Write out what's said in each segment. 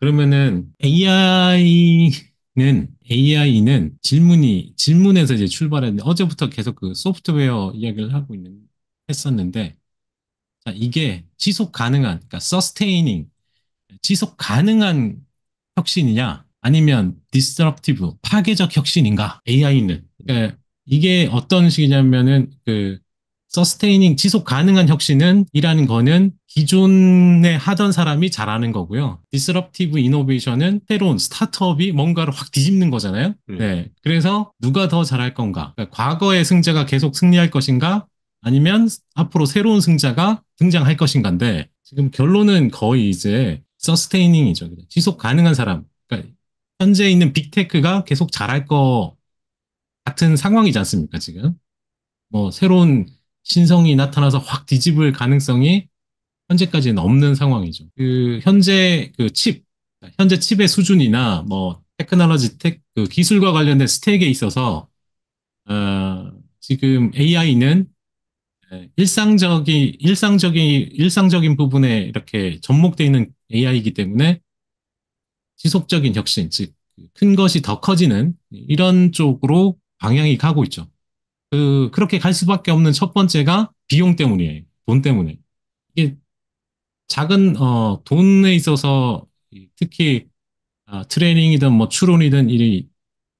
그러면은 AI는 AI는 질문이 질문에서 이제 출발했는데 어제부터 계속 그 소프트웨어 이야기를 하고 있는 했었는데 자, 이게 지속 가능한 그러니까 sustaining 지속 가능한 혁신이냐 아니면 disruptive 파괴적 혁신인가? AI는. 그러니까 이게 어떤 식이냐면은 그 sustaining 지속 가능한 혁신은 이라는 거는 기존에 하던 사람이 잘하는 거고요. disruptive innovation은 새로운 스타트업이 뭔가를 확 뒤집는 거잖아요. 네. 네. 그래서 누가 더 잘할 건가? 그러니까 과거의 승자가 계속 승리할 것인가? 아니면 앞으로 새로운 승자가 등장할 것인가인데 지금 결론은 거의 이제 서스테이닝이죠. 지속 가능한 사람. 그러니까 현재 있는 빅테크가 계속 잘할 거 같은 상황이지 않습니까, 지금? 뭐 새로운 신성이 나타나서 확 뒤집을 가능성이 현재까지는 없는 상황이죠. 그 현재 그 칩, 현재 칩의 수준이나 뭐 테크놀로지 텍, 그 기술과 관련된 스택에 있어서 어, 지금 AI는 일상적인 일상적인 일상적인 부분에 이렇게 접목되어 있는 AI이기 때문에 지속적인 혁신, 즉 큰 것이 더 커지는 이런 쪽으로 방향이 가고 있죠. 그 그렇게 갈 수밖에 없는 첫 번째가 비용 때문이에요. 돈 때문에. 이게 작은 어 돈에 있어서 특히 아, 트레이닝이든 뭐 추론이든 이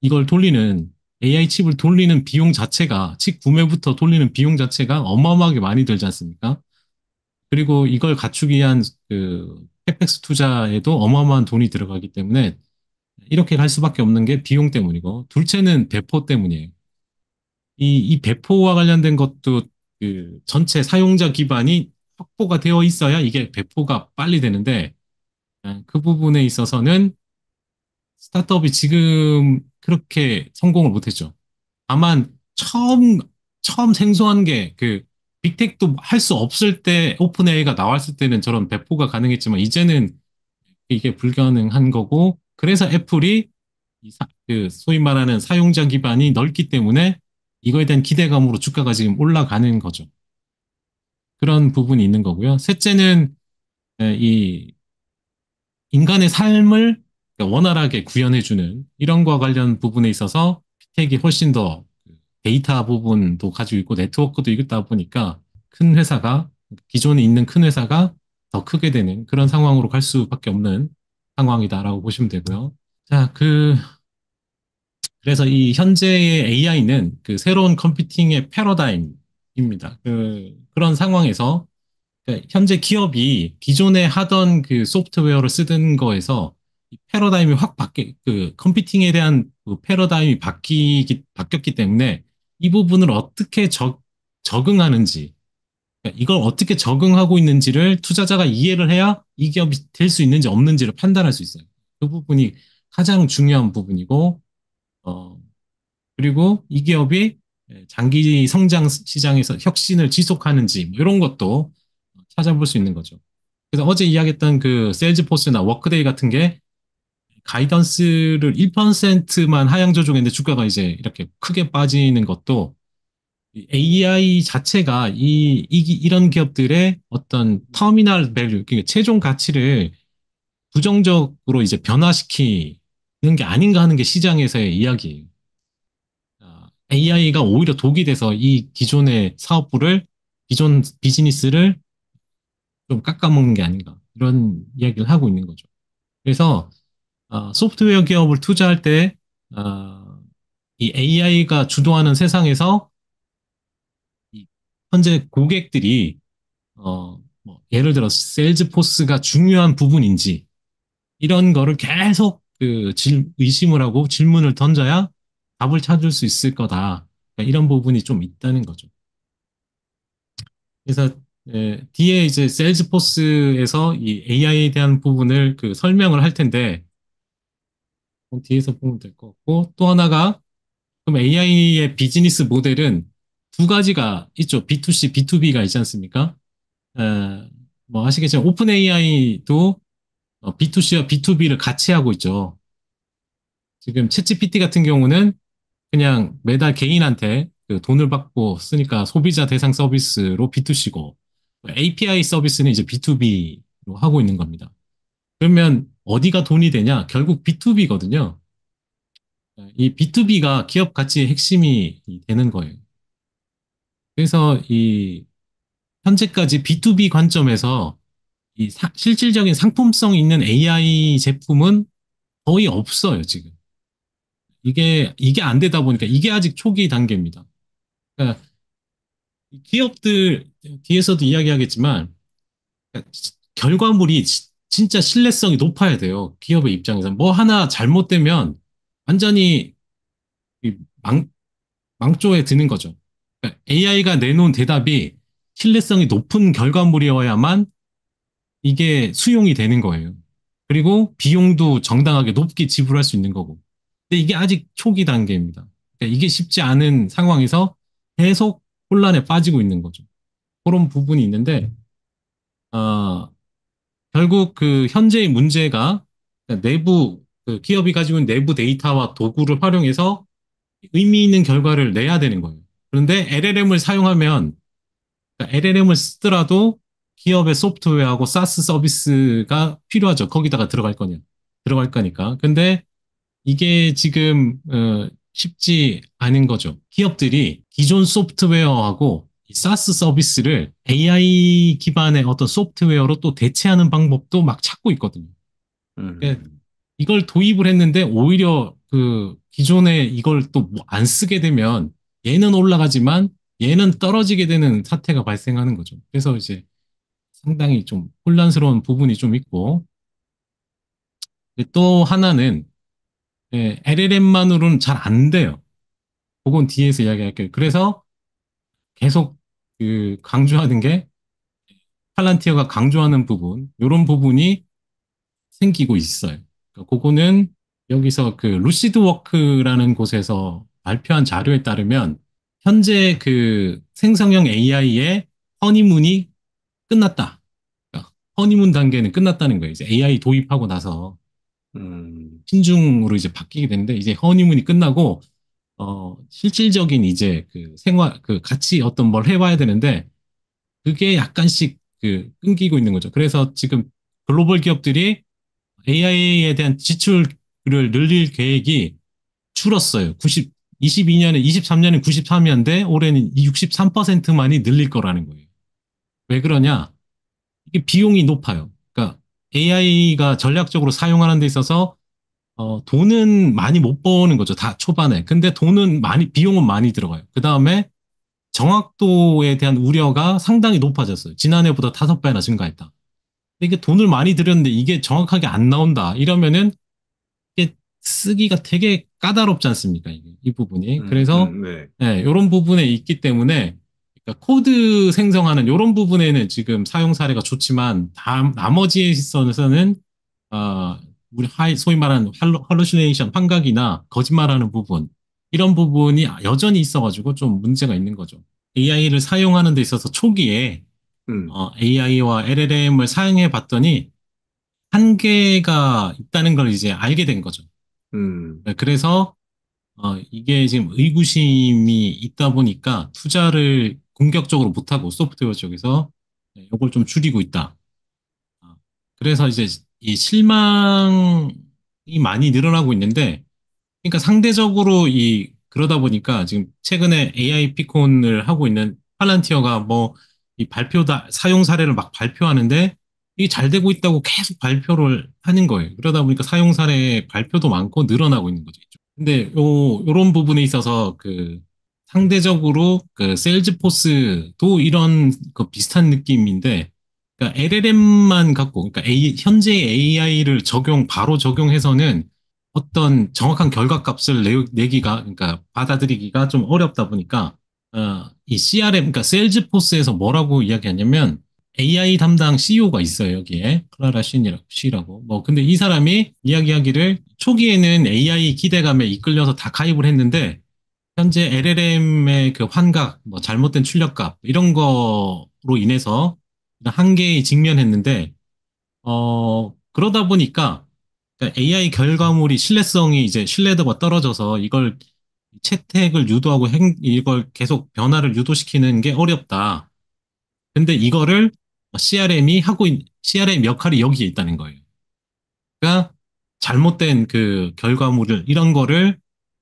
이걸 돌리는 AI 칩을 돌리는 비용 자체가 칩 구매부터 돌리는 비용 자체가 어마어마하게 많이 들지 않습니까? 그리고 이걸 갖추기 위한 그 캐펙스 투자에도 어마어마한 돈이 들어가기 때문에 이렇게 갈 수밖에 없는 게 비용 때문이고 둘째는 배포 때문이에요. 이, 이 배포와 관련된 것도 그 전체 사용자 기반이 확보가 되어 있어야 이게 배포가 빨리 되는데 아, 그 부분에 있어서는 스타트업이 지금 그렇게 성공을 못했죠. 다만 처음 처음 생소한 게 그 빅텍도 할 수 없을 때 오픈 AI가 나왔을 때는 저런 배포가 가능했지만 이제는 이게 불가능한 거고 그래서 애플이 그 소위 말하는 사용자 기반이 넓기 때문에 이거에 대한 기대감으로 주가가 지금 올라가는 거죠. 그런 부분이 있는 거고요. 셋째는 이 인간의 삶을 원활하게 구현해주는 이런 거와 관련 부분에 있어서 빅텍이 훨씬 더 데이터 부분도 가지고 있고 네트워크도 있다 보니까 큰 회사가 기존에 있는 큰 회사가 더 크게 되는 그런 상황으로 갈 수밖에 없는 상황이다라고 보시면 되고요. 자, 그 그래서 이 현재의 AI는 그 새로운 컴퓨팅의 패러다임입니다. 그 그런 상황에서 그러니까 현재 기업이 기존에 하던 그 소프트웨어를 쓰던 거에서 패러다임이 확 바뀌, 그 컴퓨팅에 대한 그 패러다임이 바뀌기, 바뀌었기 때문에 이 부분을 어떻게 적, 적응하는지, 그러니까 이걸 어떻게 적응하고 있는지를 투자자가 이해를 해야 이 기업이 될 수 있는지 없는지를 판단할 수 있어요. 그 부분이 가장 중요한 부분이고, 어, 그리고 이 기업이 장기 성장 시장에서 혁신을 지속하는지, 뭐 이런 것도 찾아볼 수 있는 거죠. 그래서 어제 이야기했던 그 세일즈포스나 워크데이 같은 게 가이던스를 1%만 하향 조정했는데 주가가 이제 이렇게 크게 빠지는 것도 AI 자체가 이, 이 이런 기업들의 어떤 terminal value, 그러니까 최종 가치를 부정적으로 이제 변화시키는 게 아닌가 하는 게 시장에서의 이야기예요. AI가 오히려 독이 돼서 이 기존의 사업부를 기존 비즈니스를 좀 깎아먹는 게 아닌가 이런 이야기를 하고 있는 거죠. 그래서 어, 소프트웨어 기업을 투자할 때 어, 이 AI가 주도하는 세상에서 현재 고객들이 어, 뭐 예를 들어 세일즈포스가 중요한 부분인지 이런 거를 계속 그 질, 의심을 하고 질문을 던져야 답을 찾을 수 있을 거다. 그러니까 이런 부분이 좀 있다는 거죠. 그래서 예, 뒤에 이제 세일즈포스에서 이 AI에 대한 부분을 그 설명을 할 텐데 뒤에서 보면 될 것 같고 또 하나가 그럼 AI의 비즈니스 모델은 두 가지가 있죠. B2C, B2B가 있지 않습니까? 에, 뭐 아시겠지만 오픈 AI도 B2C와 B2B를 같이 하고 있죠. 지금 챗GPT 같은 경우는 그냥 매달 개인한테 그 돈을 받고 쓰니까 소비자 대상 서비스로 B2C고 API 서비스는 이제 B2B로 하고 있는 겁니다. 그러면 어디가 돈이 되냐? 결국 B2B거든요. 이 B2B가 기업 가치의 핵심이 되는 거예요. 그래서 이 현재까지 B2B 관점에서 이 사, 실질적인 상품성 있는 AI 제품은 거의 없어요, 지금. 이게, 이게 안 되다 보니까 이게 아직 초기 단계입니다. 그러니까 기업들, 뒤에서도 이야기하겠지만, 그러니까 결과물이 진짜 신뢰성이 높아야 돼요. 기업의 입장에서. 뭐 하나 잘못되면 완전히 망, 망조에 드는 거죠. 그러니까 AI가 내놓은 대답이 신뢰성이 높은 결과물이어야만 이게 수용이 되는 거예요. 그리고 비용도 정당하게 높게 지불할 수 있는 거고. 근데 이게 아직 초기 단계입니다. 그러니까 이게 쉽지 않은 상황에서 계속 혼란에 빠지고 있는 거죠. 그런 부분이 있는데, 어, 결국 그 현재의 문제가 내부, 그 기업이 가지고 있는 내부 데이터와 도구를 활용해서 의미 있는 결과를 내야 되는 거예요. 그런데 LLM을 사용하면 그러니까 LLM을 쓰더라도 기업의 소프트웨어하고 사스 서비스가 필요하죠. 거기다가 들어갈 거냐, 들어갈 거니까. 근데 이게 지금 어, 쉽지 않은 거죠. 기업들이 기존 소프트웨어하고 사스 서비스를 AI 기반의 어떤 소프트웨어로 또 대체하는 방법도 막 찾고 있거든요. 음. 그러니까 이걸 도입을 했는데 오히려 그 기존에 이걸 또 안 쓰게 되면 얘는 올라가지만 얘는 떨어지게 되는 사태가 발생하는 거죠. 그래서 이제 상당히 좀 혼란스러운 부분이 좀 있고 또 하나는 LLM만으로는 잘 안 돼요. 그건 뒤에서 이야기할게요. 그래서 계속 그 강조하는 게 팔란티어가 강조하는 부분, 이런 부분이 생기고 있어요. 그러니까 그거는 여기서 그 루시드 워크라는 곳에서 발표한 자료에 따르면 현재 그 생성형 AI의 허니문이 끝났다. 그러니까 허니문 단계는 끝났다는 거예요. 이제 AI 도입하고 나서 음. 신중으로 이제 바뀌게 되는데 이제 허니문이 끝나고 어 실질적인 이제 그 생활 그 같이 어떤 뭘 해봐야 되는데 그게 약간씩 그 끊기고 있는 거죠. 그래서 지금 글로벌 기업들이 AI에 대한 지출을 늘릴 계획이 줄었어요. 90 22년에 23년에 93이었는데 올해는 63%만이 늘릴 거라는 거예요. 왜 그러냐? 이게 비용이 높아요. 그러니까 AI가 전략적으로 사용하는 데 있어서 어, 돈은 많이 못 버는 거죠. 다 초반에. 근데 돈은 많이 비용은 많이 들어가요. 그 다음에 정확도에 대한 우려가 상당히 높아졌어요. 지난해보다 다섯 배나 증가했다. 이게 돈을 많이 들였는데 이게 정확하게 안 나온다. 이러면은 이게 쓰기가 되게 까다롭지 않습니까? 이게, 이 부분이. 음, 그래서 음, 네. 네, 이런 부분에 있기 때문에 그러니까 코드 생성하는 이런 부분에는 지금 사용 사례가 좋지만 다, 나머지에 있어서는 어, 우리 하이, 소위 말하는 hallucination, 환각이나 거짓말하는 부분 이런 부분이 여전히 있어가지고 좀 문제가 있는 거죠. AI를 사용하는 데 있어서 초기에 음. 어, AI와 LLM을 사용해 봤더니 한계가 있다는 걸 이제 알게 된 거죠. 음. 네, 그래서 어, 이게 지금 의구심이 있다 보니까 투자를 공격적으로 못하고 소프트웨어 쪽에서 네, 이걸 좀 줄이고 있다. 어, 그래서 이제 이 실망이 많이 늘어나고 있는데, 그러니까 상대적으로 이 그러다 보니까 지금 최근에 AI 피콘을 하고 있는 팔란티어가 뭐 이 발표 다 사용 사례를 막 발표하는데 이게 잘 되고 있다고 계속 발표를 하는 거예요. 그러다 보니까 사용 사례 발표도 많고 늘어나고 있는 거죠. 근데 요, 요런 부분에 있어서 그 상대적으로 그 세일즈포스도 이런 그 비슷한 느낌인데 그러니까 LLM만 갖고 그러니까 A, 현재 AI를 적용 바로 적용해서는 어떤 정확한 결과값을 내, 내기가 그러니까 받아들이기가 좀 어렵다 보니까 어, 이 CRM 그러니까 세일즈포스에서 뭐라고 이야기하냐면 AI 담당 CEO가 있어요, 여기에. 클라라 신이라고, 시라고. 뭐, 근데 이 사람이 이야기하기를 초기에는 AI 기대감에 이끌려서 다 가입을 했는데, 현재 LLM의 그 환각, 뭐, 잘못된 출력값, 이런 거로 인해서 한계에 직면했는데, 어, 그러다 보니까, AI 그러니까 결과물이 신뢰성이 이제 신뢰도가 떨어져서 이걸 채택을 유도하고 행, 이걸 계속 변화를 유도시키는 게 어렵다. 근데 이거를 CRM이 하고 있, CRM 역할이 여기에 있다는 거예요. 그러니까 잘못된 그 결과물을 이런 거를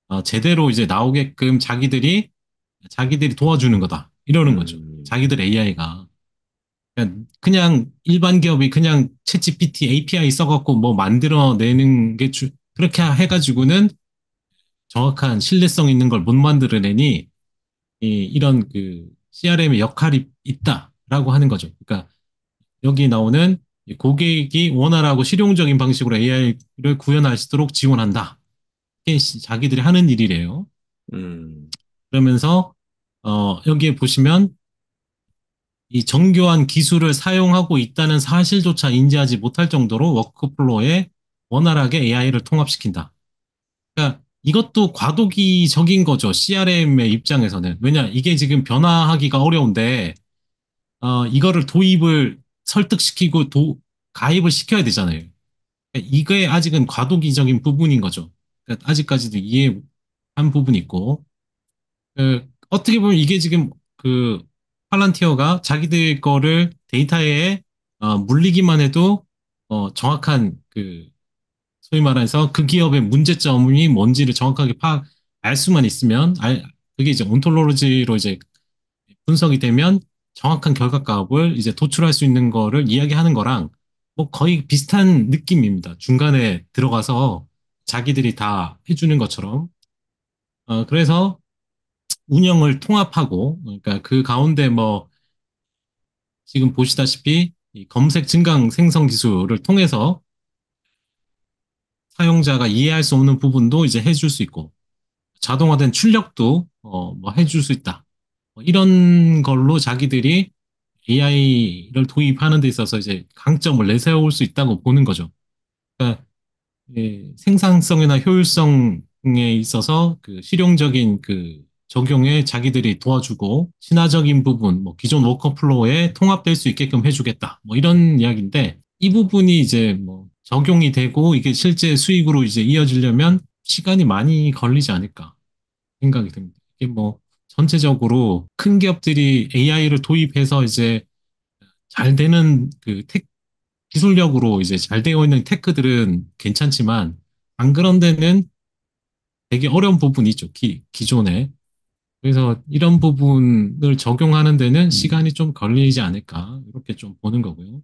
어, 제대로 이제 나오게끔 자기들이 자기들이 도와주는 거다 이러는 거죠. 음. 자기들 AI가 그냥, 그냥 일반 기업이 그냥 챗GPT API 써갖고 뭐 만들어내는 게 주, 그렇게 해가지고는 정확한 신뢰성 있는 걸 못 만들어내니 이, 이런 그 CRM의 역할이 있다라고 하는 거죠. 그러니까 여기 나오는 이 고객이 원활하고 실용적인 방식으로 AI를 구현할 수 있도록 지원한다. 자기들이 하는 일이래요. 음. 그러면서 어, 여기에 보시면 이 정교한 기술을 사용하고 있다는 사실조차 인지하지 못할 정도로 워크플로우에 원활하게 AI를 통합시킨다. 그러니까 이것도 과도기적인 거죠. CRM의 입장에서는. 왜냐, 이게 지금 변화하기가 어려운데, 어, 이거를 도입을 설득시키고 도, 가입을 시켜야 되잖아요. 그러니까 이게 아직은 과도기적인 부분인 거죠. 그러니까 아직까지도 이해한 부분이 있고, 그, 어떻게 보면 이게 지금 그 팔란티어가 자기들 거를 데이터에 어, 물리기만 해도 어, 정확한 그 소위 말해서 그 기업의 문제점이 뭔지를 정확하게 파악, 알 수만 있으면 알, 그게 이제 온톨로지로 이제 분석이 되면 정확한 결과값을 이제 도출할 수 있는 거를 이야기하는 거랑 뭐 거의 비슷한 느낌입니다. 중간에 들어가서 자기들이 다 해주는 것처럼. 어, 그래서 운영을 통합하고, 그러니까 그 가운데 뭐, 지금 보시다시피 이 검색 증강 생성 기술을 통해서 사용자가 이해할 수 없는 부분도 이제 해줄 수 있고, 자동화된 출력도 어, 뭐 해줄 수 있다. 뭐 이런 걸로 자기들이 AI를 도입하는 데 있어서 이제 강점을 내세울 수 있다고 보는 거죠. 그러니까 예, 생산성이나 효율성에 있어서 그 실용적인 그 적용에 자기들이 도와주고 신화적인 부분, 뭐 기존 워커플로우에 통합될 수 있게끔 해주겠다. 뭐 이런 이야기인데 이 부분이 이제 뭐 적용이 되고 이게 실제 수익으로 이제 이어지려면 시간이 많이 걸리지 않을까 생각이 듭니다. 이게 뭐 전체적으로 큰 기업들이 AI를 도입해서 이제 잘 되는 그 텍, 기술력으로 이제 잘 되어 있는 테크들은 괜찮지만 안 그런 데는 되게 어려운 부분이 있죠. 기, 기존에. 그래서 이런 부분을 적용하는 데는 시간이 좀 걸리지 않을까 이렇게 좀 보는 거고요.